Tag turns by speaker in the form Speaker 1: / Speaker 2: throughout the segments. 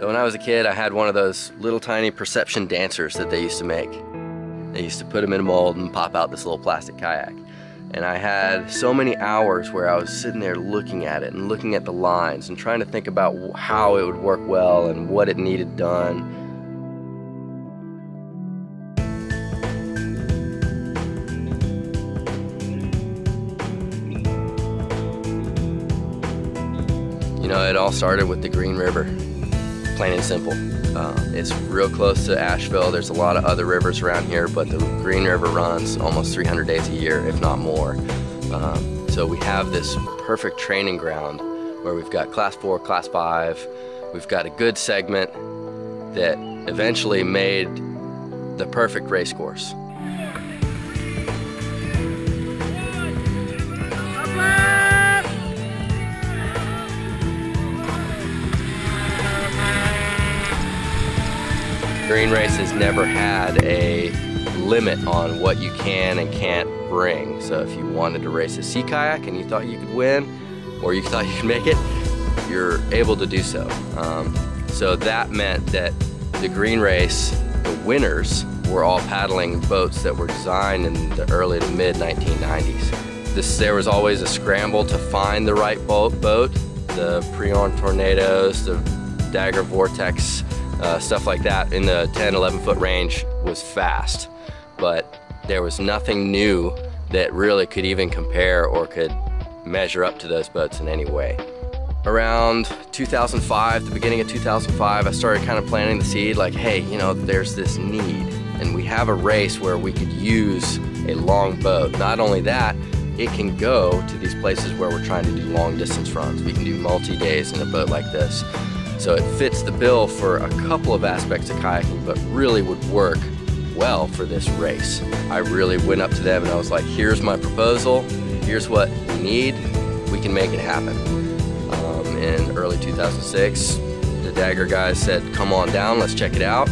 Speaker 1: So when I was a kid, I had one of those little tiny perception dancers that they used to make. They used to put them in a mold and pop out this little plastic kayak. And I had so many hours where I was sitting there looking at it and looking at the lines and trying to think about how it would work well and what it needed done. You know, it all started with the Green River, plain and simple. Uh, it's real close to Asheville. There's a lot of other rivers around here, but the Green River runs almost 300 days a year, if not more. Um, so we have this perfect training ground where we've got class four, class five. We've got a good segment that eventually made the perfect race course. Green Race has never had a limit on what you can and can't bring. So if you wanted to race a sea kayak and you thought you could win, or you thought you could make it, you're able to do so. Um, so that meant that the Green Race, the winners, were all paddling boats that were designed in the early to mid 1990s. This, there was always a scramble to find the right boat, boat the Prijon Tornadoes, the Dagger Vortex, uh, stuff like that in the 10, 11 foot range was fast, but there was nothing new that really could even compare or could measure up to those boats in any way. Around 2005, the beginning of 2005, I started kind of planting the seed like, hey, you know, there's this need, and we have a race where we could use a long boat. Not only that, it can go to these places where we're trying to do long distance runs. We can do multi days in a boat like this. So it fits the bill for a couple of aspects of kayaking, but really would work well for this race. I really went up to them and I was like, here's my proposal, here's what we need, we can make it happen. Um, in early 2006, the Dagger guys said, come on down, let's check it out.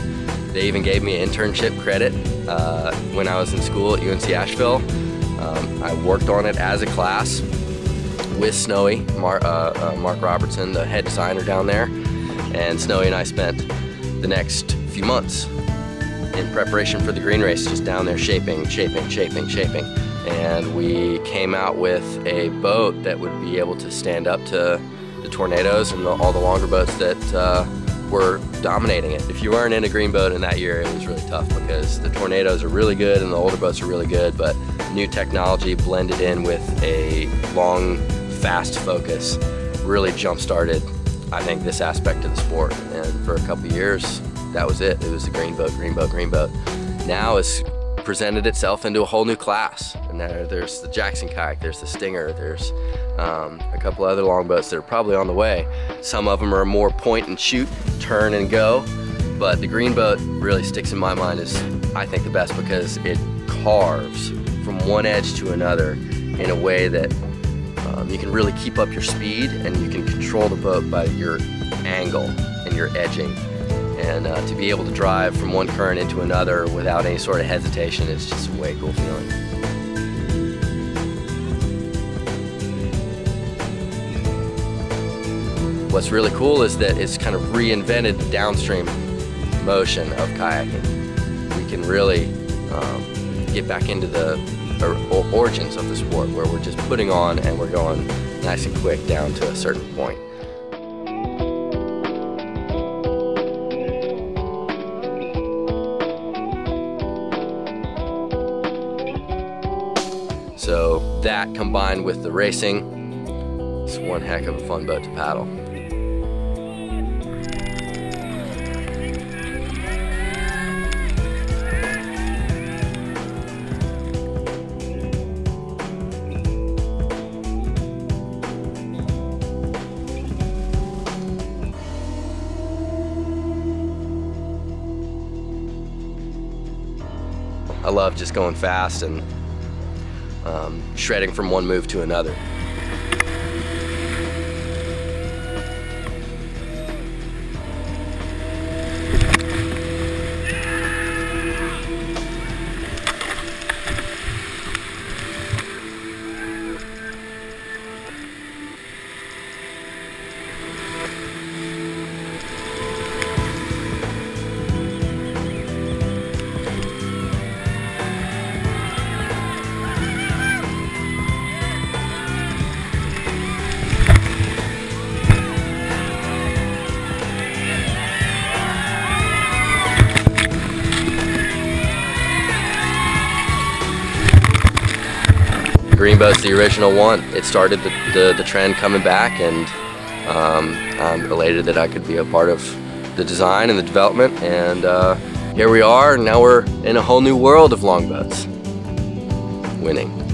Speaker 1: They even gave me an internship credit uh, when I was in school at UNC Asheville. Um, I worked on it as a class with Snowy, Mar uh, uh, Mark Robertson, the head designer down there. And Snowy and I spent the next few months in preparation for the green race, just down there shaping, shaping, shaping, shaping. And we came out with a boat that would be able to stand up to the tornadoes and the, all the longer boats that uh, were dominating it. If you weren't in a green boat in that year, it was really tough because the tornadoes are really good and the older boats are really good, but new technology blended in with a long, fast focus really jump-started I think, this aspect of the sport. And for a couple years, that was it. It was the green boat, green boat, green boat. Now it's presented itself into a whole new class. And there, there's the Jackson kayak, there's the Stinger, there's um, a couple other longboats that are probably on the way. Some of them are more point and shoot, turn and go. But the green boat really sticks in my mind as I think the best because it carves from one edge to another in a way that um, you can really keep up your speed and you can control the boat by your angle and your edging. And uh, to be able to drive from one current into another without any sort of hesitation is just a way cool feeling. What's really cool is that it's kind of reinvented the downstream motion of kayaking. We can really um, get back into the origins of the sport where we're just putting on and we're going nice and quick down to a certain point. So that combined with the racing, it's one heck of a fun boat to paddle. I love just going fast and um, shredding from one move to another. Green Boat's the original one. It started the, the, the trend coming back and um, I'm elated that I could be a part of the design and the development and uh, here we are. Now we're in a whole new world of longboats winning